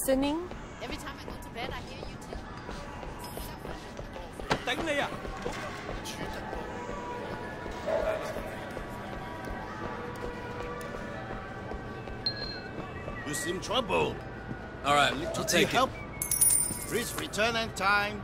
listening? Every time I go to bed, I hear you too. 顶你啊！ You seem troubled. All right, I'll Need take it. help? Please return in time.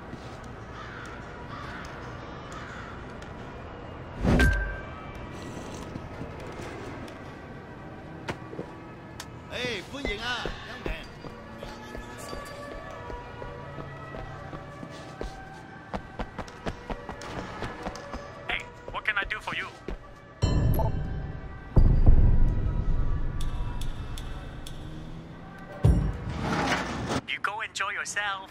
Yourself.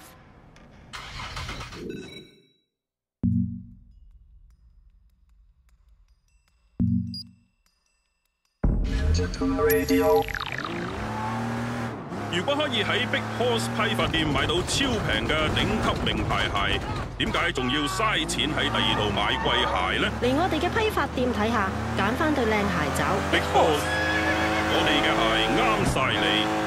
Radio. 如果可以喺 Big Horse 批發店買到超平嘅頂級名牌鞋，點解仲要嘥錢喺第二度買貴鞋呢嚟我哋嘅批發店睇下，揀翻對靚鞋走。？Big Horse，我哋嘅鞋啱晒你。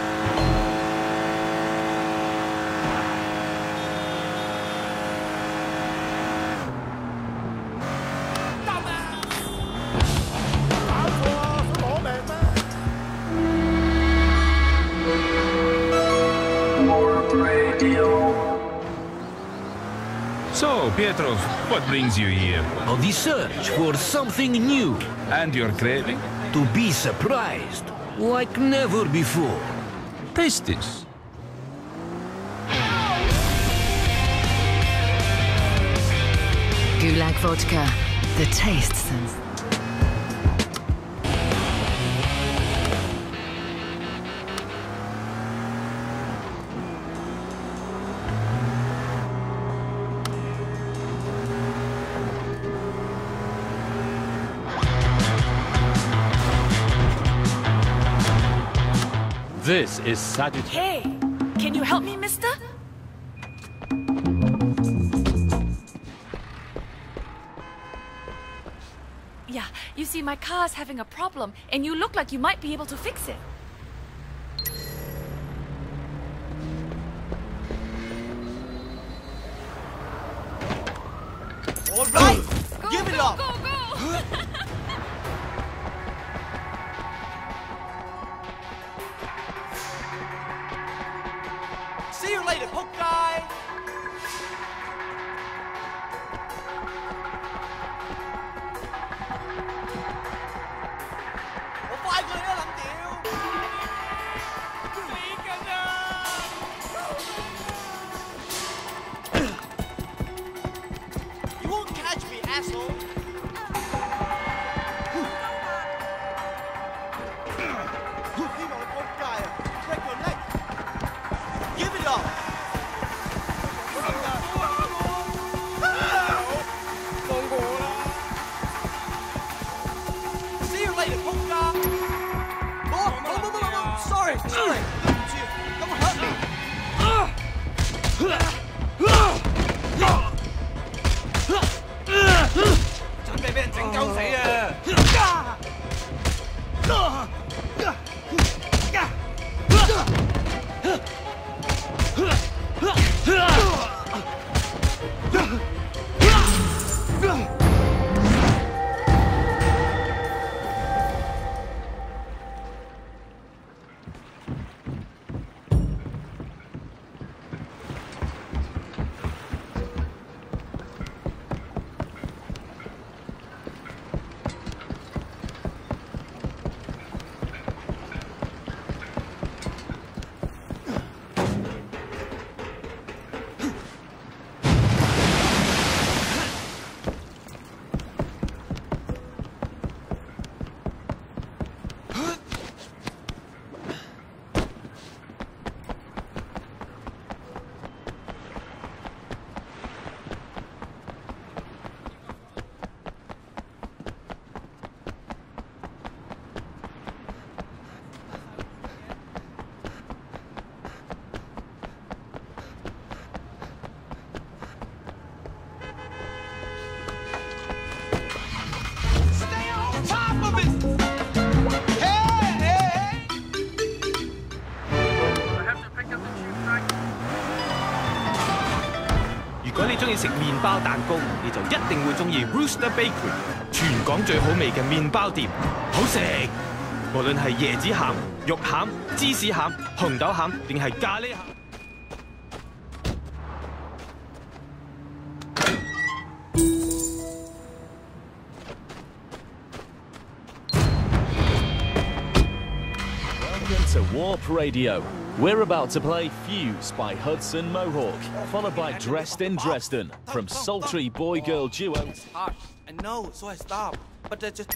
So, Pietrov, what brings you here? On the search for something new. And your craving? To be surprised. Like never before. Taste this. Gulag vodka, the taste sense. This is Sagittarius. Hey, can you help me, mister? Yeah, you see, my car's having a problem, and you look like you might be able to fix it. All right, Go, give it go, up. Go, 包蛋糕，你就一定會中意 Rooster Bakery，全港最好味嘅麵包店，好食。無論係椰子餡、肉餡、芝士餡、紅豆餡，定係咖喱餡。Welcome to Warp Radio. We're about to play Fuse by Hudson Mohawke, followed by Dressed in Dresden from sultry boy girl duo. Hard. I know, so I stop. But I just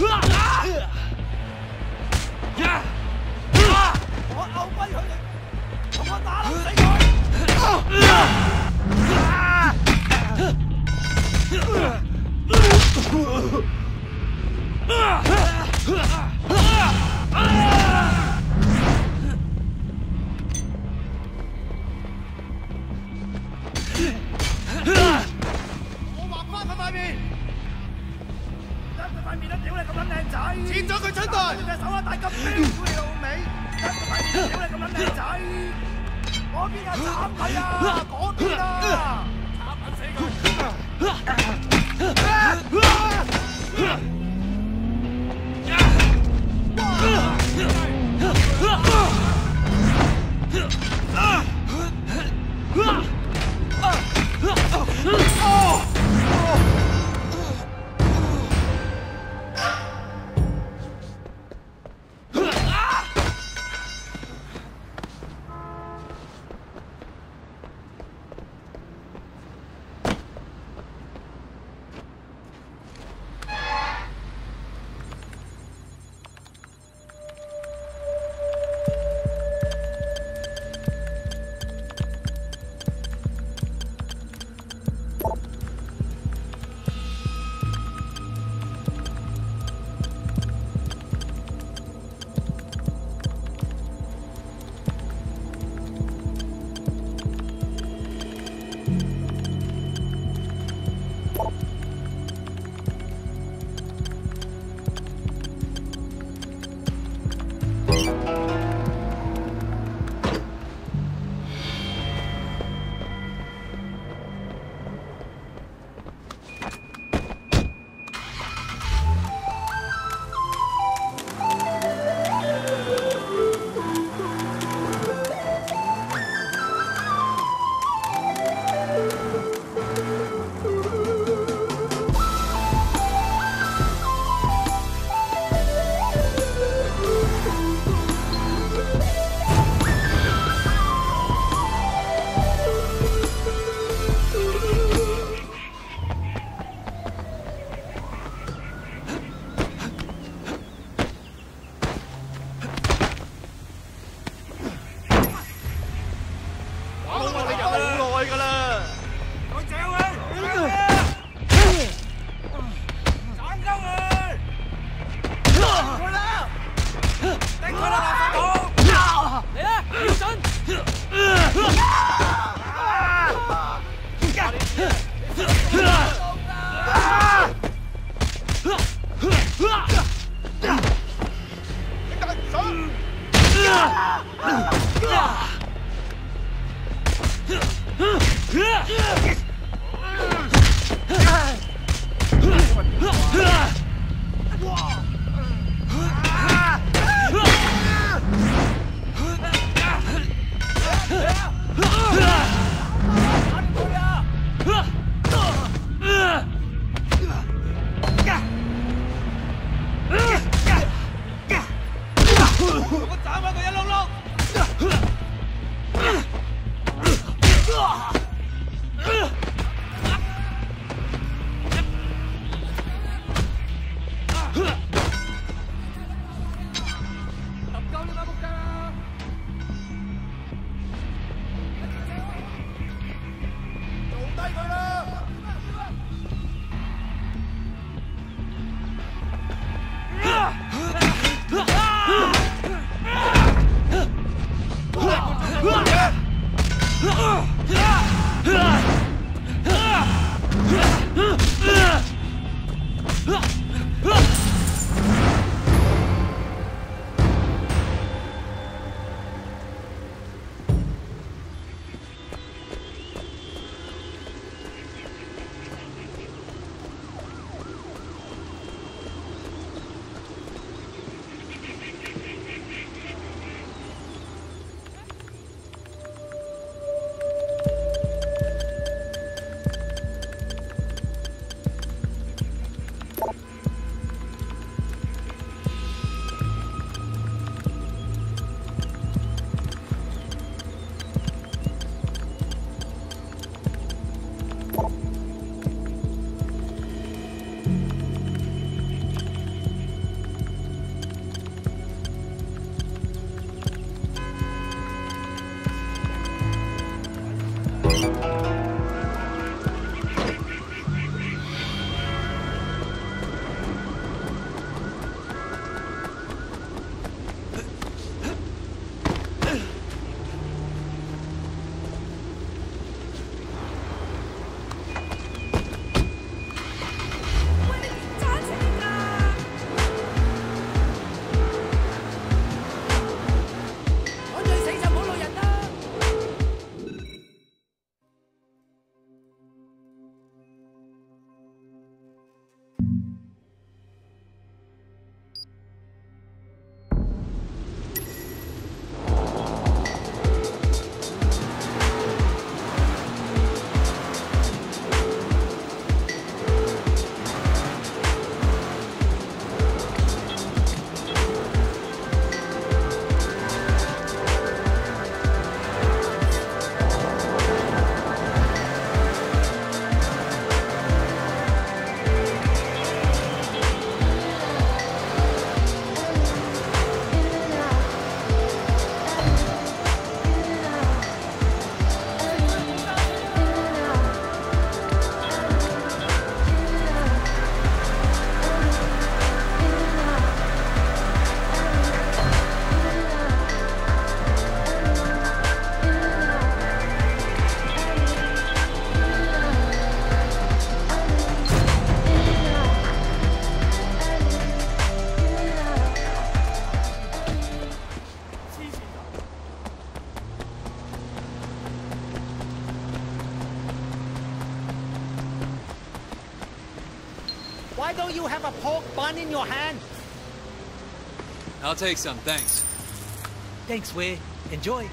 Ah! 我 I'll take some, thanks. Thanks, Wei. Enjoy.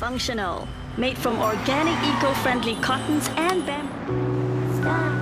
Functional, made from organic, eco-friendly cottons and bamboo. 冇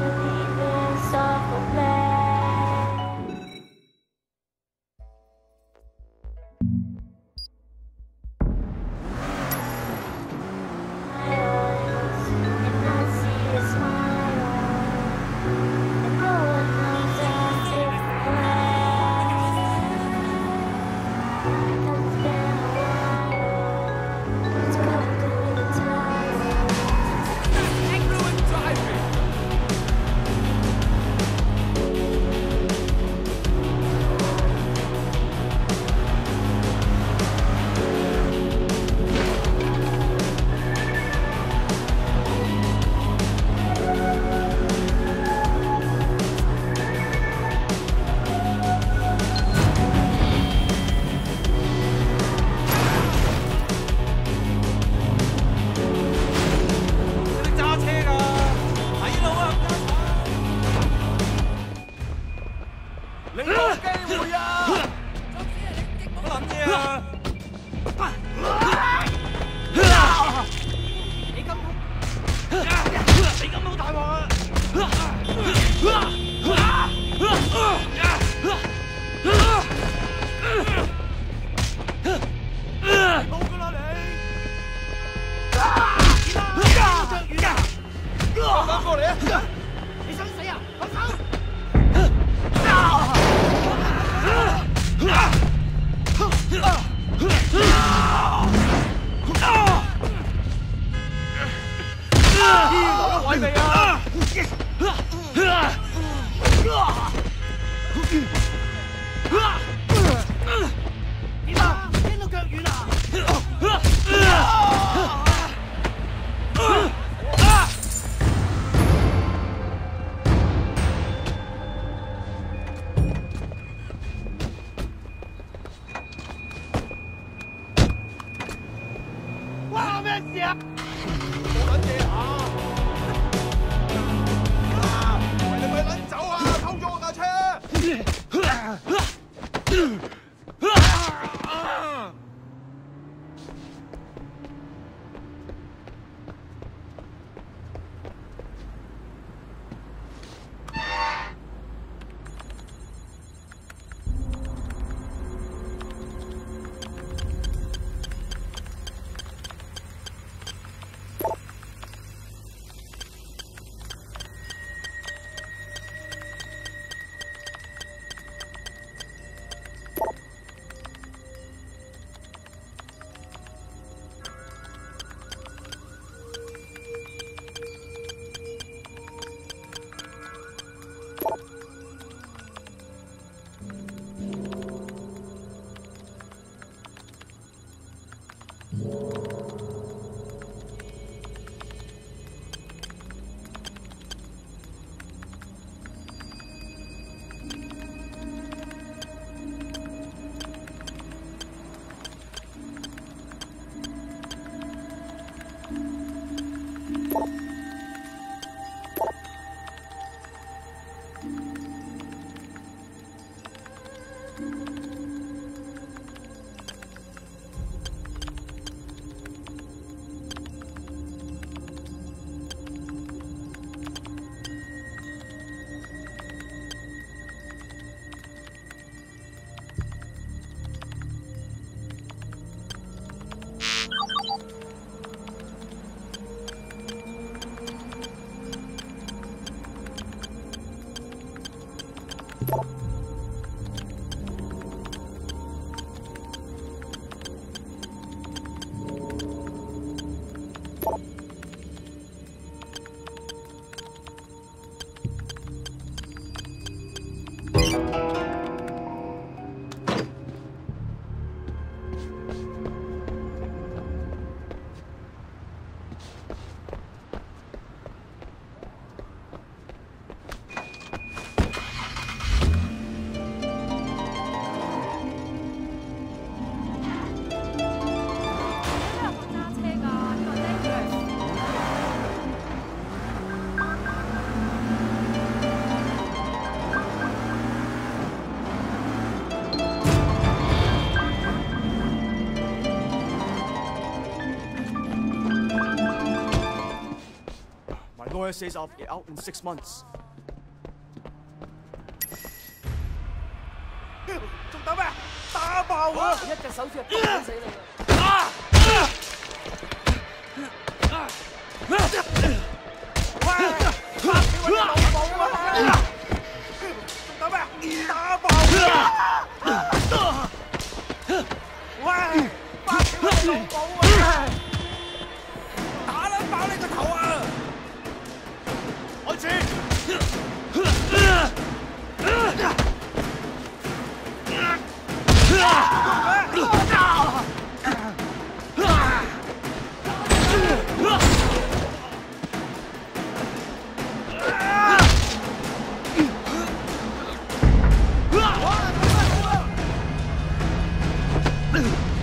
says I'll get out in six months.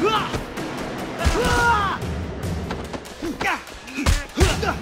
喝喝呀喝呀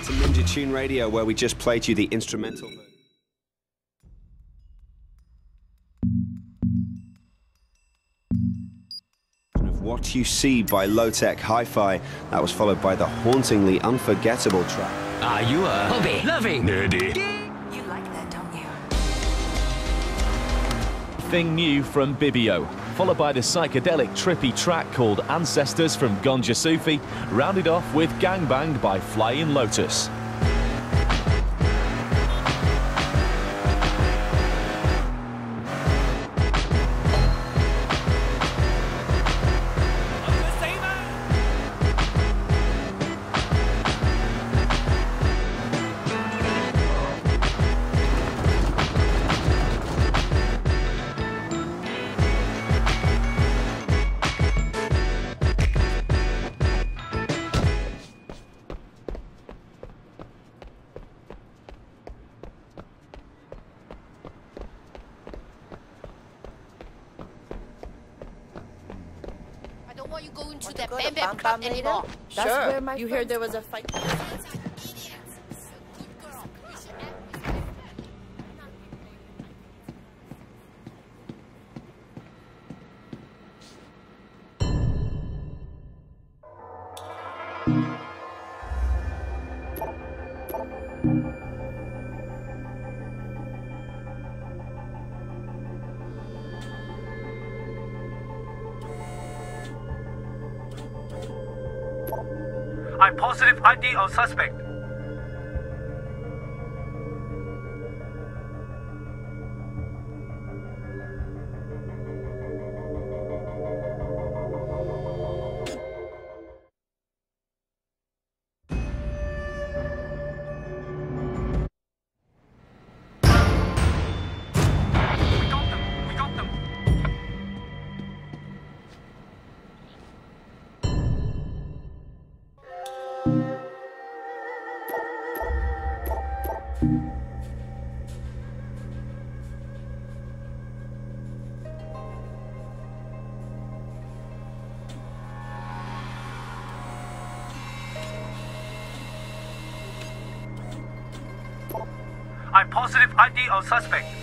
listening to Ninja Tune Radio, where we just played you the instrumental of What You See by Low Tech Hi Fi. That was followed by the hauntingly unforgettable track. Are you a hobby, loving, nerdy? You like that, don't you? Thing new from Bibio, followed by the psychedelic trippy track called Ancestors from Gonjasufi, rounded off with Gangbang by Flying Lotus. Going to that Bam Bam Club anymore. That's sure. You heard there was a fight. Suspect. Positive ID on suspect.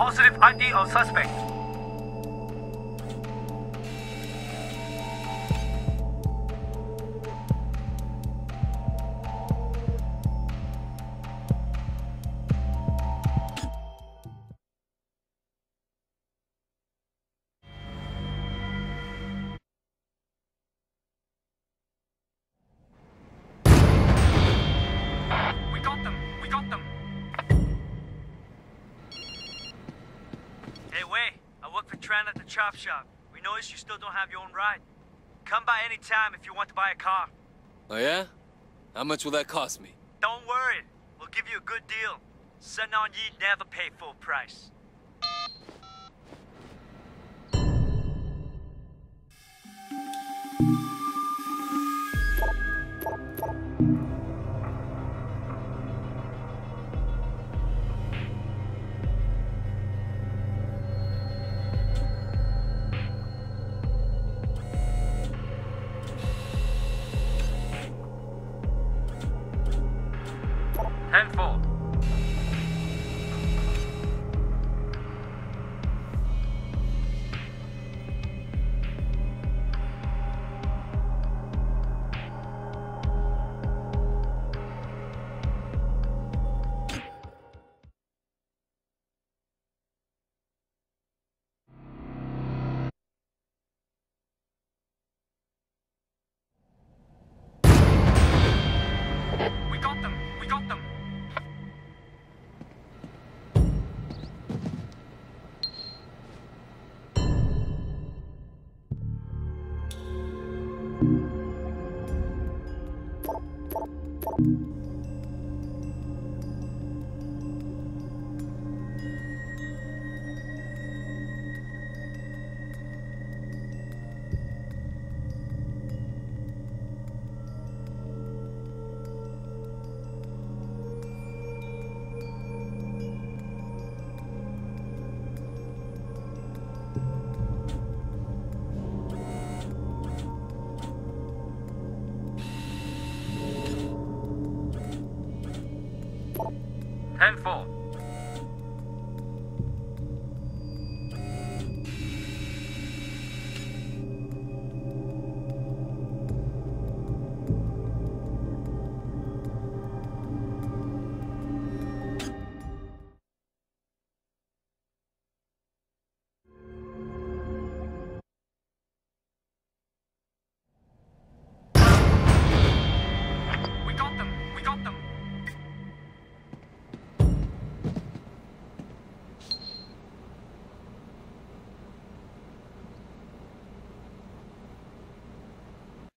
Positive ID on suspect. At the chop shop. We noticed you still don't have your own ride. Come by any time if you want to buy a car. Oh, yeah? How much will that cost me? Don't worry. We'll give you a good deal. Sun On Yee never pay full price.